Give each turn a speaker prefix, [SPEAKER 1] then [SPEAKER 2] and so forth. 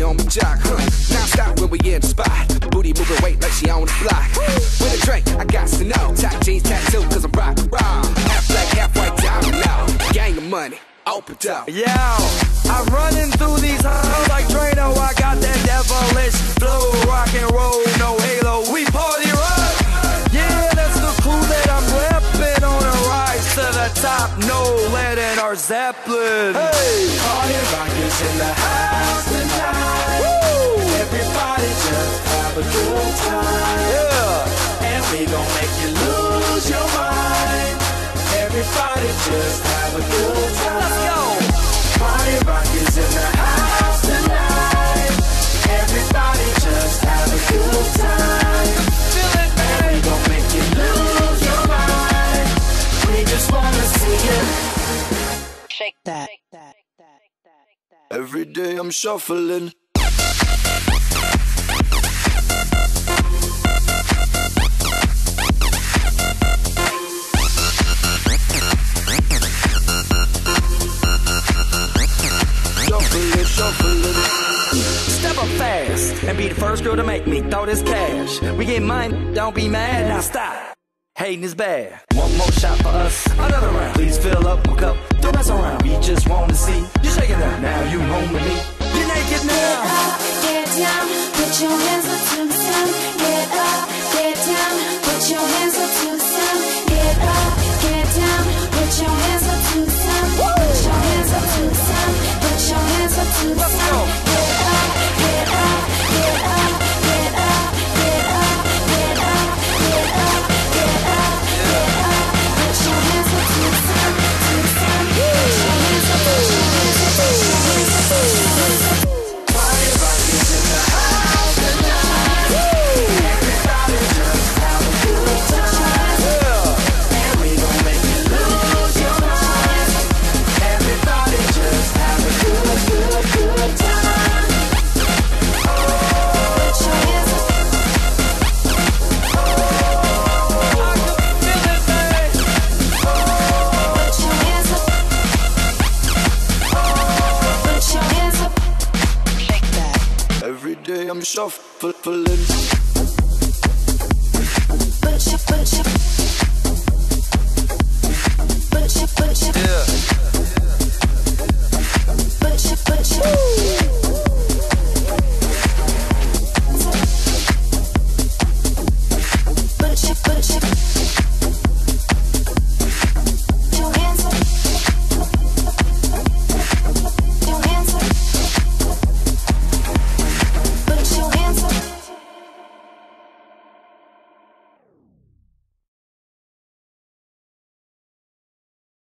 [SPEAKER 1] She on my jock, huh? Now stop when we in the spot. Booty moving weight like she on the block. With a drink, I got to know. Top jeans tattoo, cause I'm rock raw. Half black, half white diamond now. Gang of money, open up.
[SPEAKER 2] Yo, I'm running through these halls like Drano. I got that devilish flow, rock and roll, no halo. We party rock. Yeah, that's the clue that I'm repping on a rise to the top. No lead in our Zeppelin. Hey,
[SPEAKER 3] Party rock is in the house. Everybody just have a good time.
[SPEAKER 2] yeah.
[SPEAKER 3] And we gon' make you lose your mind. Everybody just have a good
[SPEAKER 2] Let's go.
[SPEAKER 3] Party rock is in the house tonight. Everybody just have a good time.
[SPEAKER 2] Feel it,
[SPEAKER 3] And we gon' make you lose your mind. We just wanna see you.
[SPEAKER 4] Shake that.
[SPEAKER 1] Every day I'm shuffling. Shuffling,
[SPEAKER 2] fast and be the first girl to make me throw this cash. We get mine, don't be mad, now stop. Hating is bad. One more shot for us, another round. Please fill up my cup, don't mess around. We just wanna see you shaking that. Now you home with me. You're naked now.
[SPEAKER 5] up, get down, put your hands up to the sun. Get up, get down, put your hands up to the sun. Get up, get down, put your hands up to the sun. Put your hands up to the sun. Put your hands up to the
[SPEAKER 2] Let's
[SPEAKER 5] sun.
[SPEAKER 1] I'm shuffling.